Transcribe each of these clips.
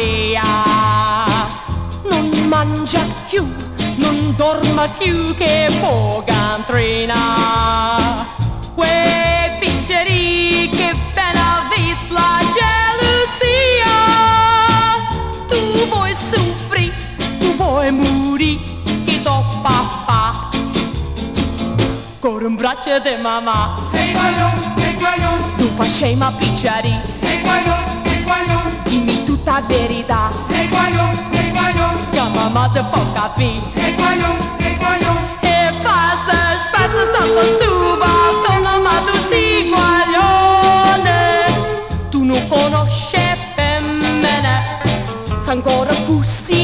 via. Non mangia più, non dorma più che pogantrina. Quei picceri che appena vis la gelosia. Tu vuoi soffrire, tu vuoi morire, che to papà. Con un braccio di mamma, Hey guaglione, hey guaglione, non fa scema guaglione, hey guaglione, ferida. Hey, guayo, hey, guayo. You're my motherfucker, B. Hey, guayo, hey, guayo. E passas, saltas, tuba, tão amados igualhone. Tu não conosce femmine, s'ancora così.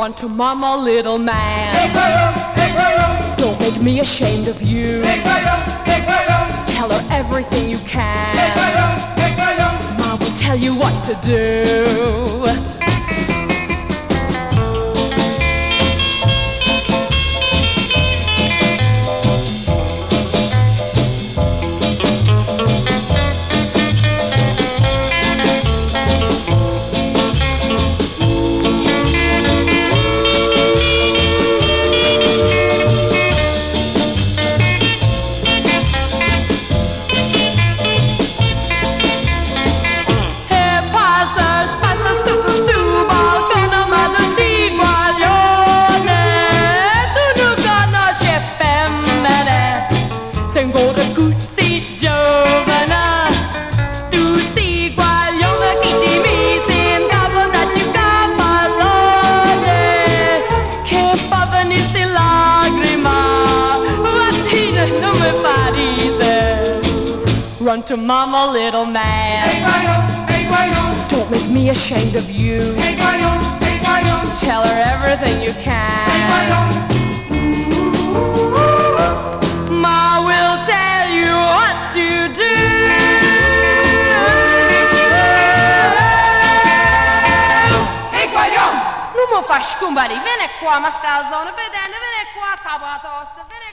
Run to mama, little man. hey guaglione, hey guaglione, Don't make me ashamed of you. hey guaglione, hey guaglione, Tell her everything you can. Mom will tell you what to do. Run to mama, little man. Hey guaglione, hey guaglione, Don't make me ashamed of you. hey guaglione, hey guaglione, Tell her everything you hey can. Ma will tell you what to do. Hey guaglione! Non mi fa scombari, vieni qua, ma sta zona, vedendo, vieni qua, capo tosta, vieni